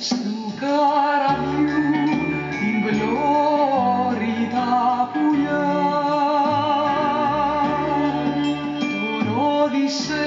στου καραβιού την πλώρη τα πουλιάς. Τον Όδυσσέα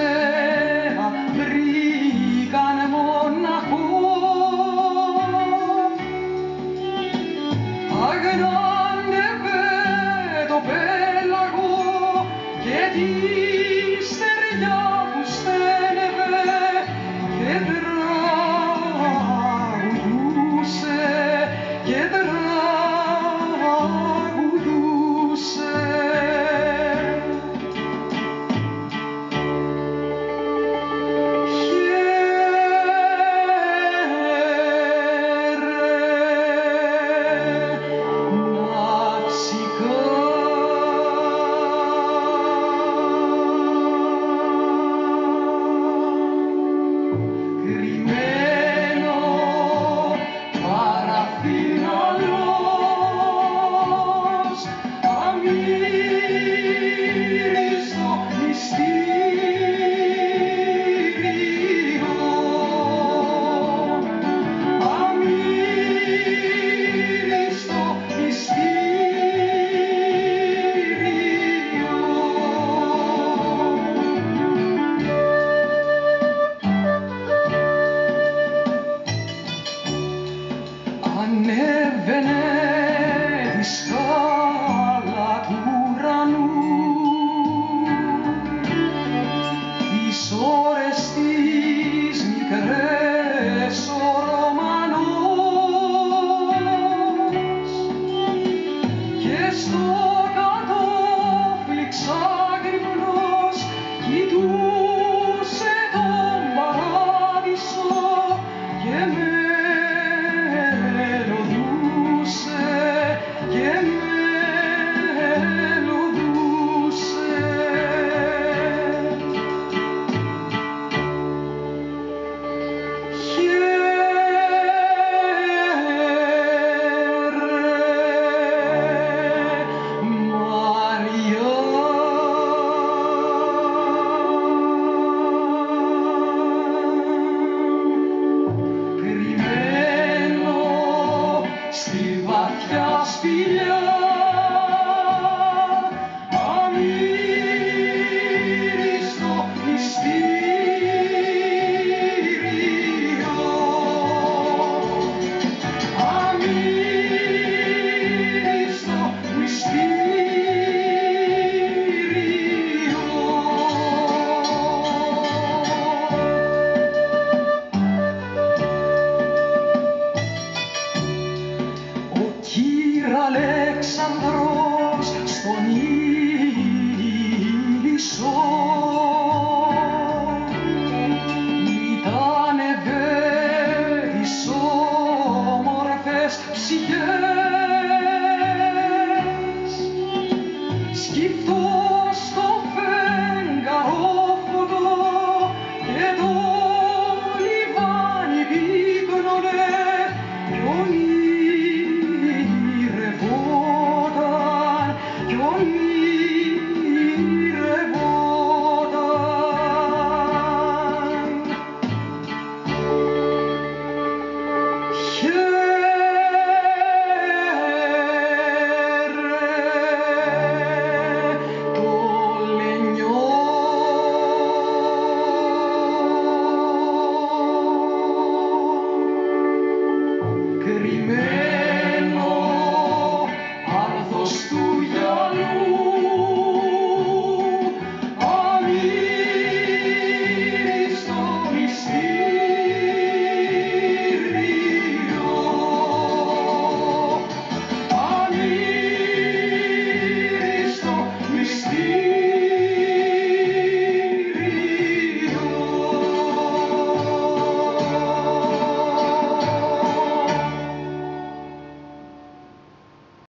ανέβαινε τη σκάλα του ουρανού. Τις ώρες τις μικρές ο Ρωμανός και στο must be. Αλέξανδρος στον Ήλισσο ήταν δες όμορφες ψυχές. Σκυφτός